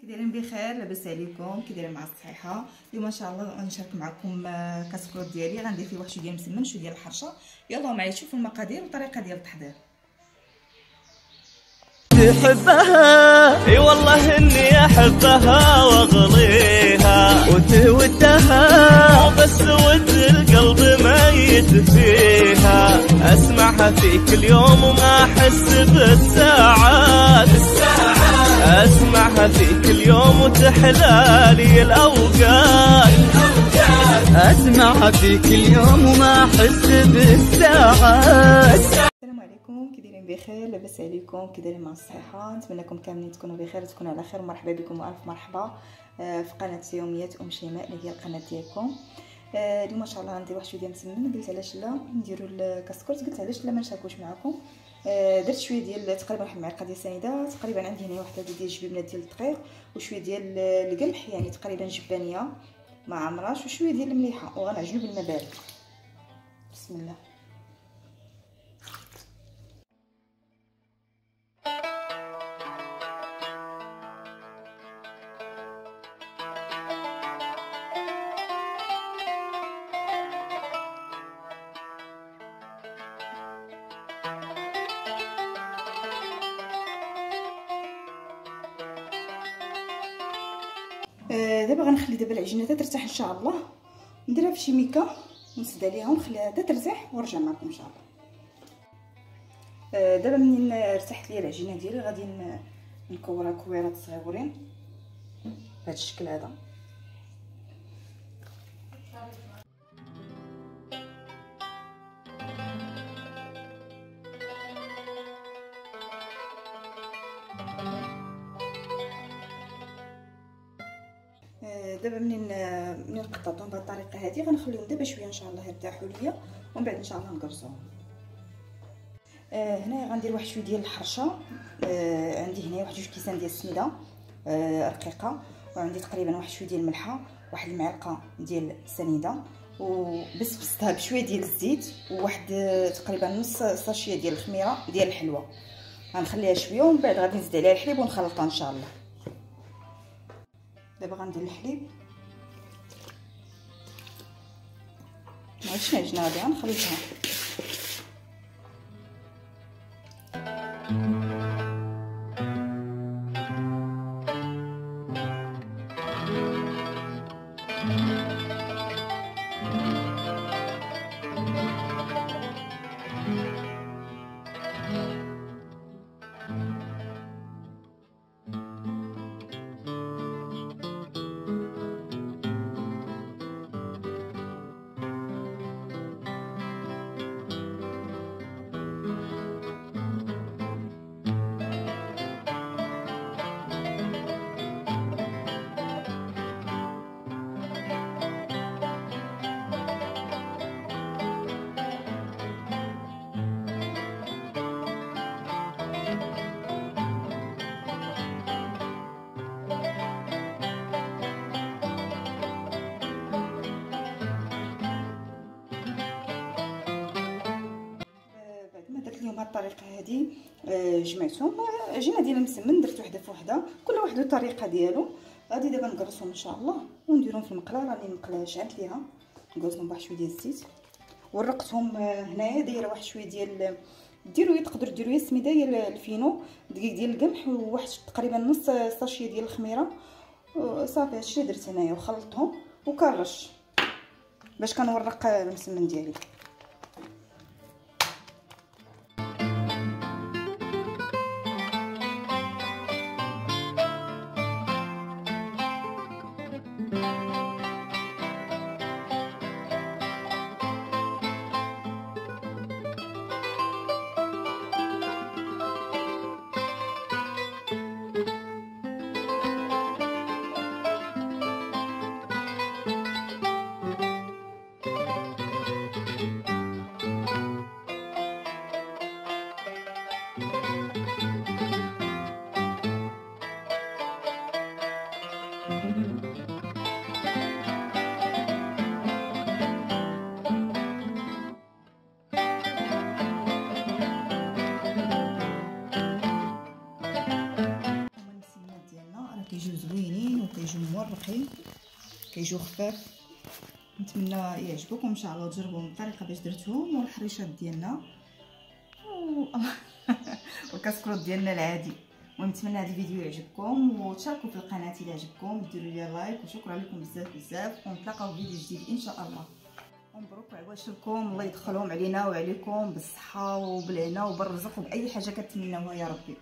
كي دايرين بخير لاباس عليكم كي دايرين مع الصحيحة. اليوم إن شاء الله غنشارك معكم آه، كاسكروت ديالي. غندير فيه واحد شوية ديال المسمن شوية ديال الحرشة. يلا معايا شوفوا المقادير والطريقة ديال التحضير. تحبها؟ إي والله إني أحبها وأغليها. وتودها بس ود القلب ميت فيها. أسمعها في كل يوم وما أحس بالساعات أسمعها في كل يوم وتحلالي الأوقات. أسمعها في كل يوم وما أحس بالساعات بخير لاباس عليكم كي دايرين مع الصحة. نتمناكم كاملين تكونوا بخير وتكونوا على خير. ومرحبا بكم وألف مرحبا آه، في قناة يوميات أم شيماء اللي هي القناة ديالكم. آه، اليوم إن شاء الله غندير واحد شوية ديال المسمن قلت علاش لا نديروا الكاسكورت. قلت علاش لا ما نشاركوش معكم درت شوية ديال تقريبا واحد المعلقة ديال سنيدة تقريبا عندي هنا واحدة ديال الجبيبنات ديال الدقيق وشوية ديال القمح يعني تقريبا جبانية مع عمراش وشوية ديال المليحة وغنعجنو بالماء بارد بسم الله. آه، دابا غنخلي دابا العجينة ترتاح إن شاء الله. نديرها في شي ميكا ونسد عليها ونخليها حتى ترتاح ونرجع معكم إن شاء الله. آه، دابا منين ارتاحت ليا العجينة ديالي غادي نكورها كويرات صغيورين. بهذا الشكل هذا. دابا منين منين قطعتهم بهذه الطريقة هذه غنخليهم دابا شوية إن شاء الله يرتاحوا ليا ومن بعد إن شاء الله نقرصوهم آه هنا غندير واحد شوية ديال الحرشة. آه عندي هنا واحد جوج كيسان ديال السميدة. آه رقيقة. وعندي تقريبا واحد شوية ديال الملحة واحد المعلقة ديال السنيده وبسبستها بشوية ديال الزيت وواحد تقريبا نص ساشيه ديال الخميرة ديال الحلوة. غنخليها شوية ومن بعد غادي نزيد عليها الحليب ونخلطها إن شاء الله. دابا غندير الحليب. ماشي عجينه غادي غنخلطها الطريقة هذه جمعتهم عجينه ديال المسمن درت وحدة في وحدة كل واحد الطريقة ديالو. غادي دابا نقرصهم إن شاء الله ونديرهم في المقله راني المقله شعلت ليها نقرصهم بواحد شوية ديال الزيت. ورقتهم هنايا دايرة واحد شوية ديال ديروا تقدروا ديروا يا سميدة يا الفينو دقيق ديال القمح وواحد تقريبا نص ساشية ديال الخميرة. صافي هادشي درت هنايا وخلطتهم وكرش باش كنورق المسمن ديالي. كيجيو خفاف. نتمنى يعجبوكم. إن شاء الله وتجربوهم الطريقة باش درتهم والحريشات ديالنا. والكسكروت ديالنا العادي. المهم نتمنى هذا الفيديو يعجبكم. وتشاركوا في القناة إلى عجبكم. ديروا لي like. وشكرا لكم بزاف بزاف. ونتلاقاو في فيديو جديد إن شاء الله. ومبروك وعواشركم الله يدخلهم علينا وعليكم بالصحة وبالهنا وبالرزق وبأي حاجة كتمناوها يا ربي.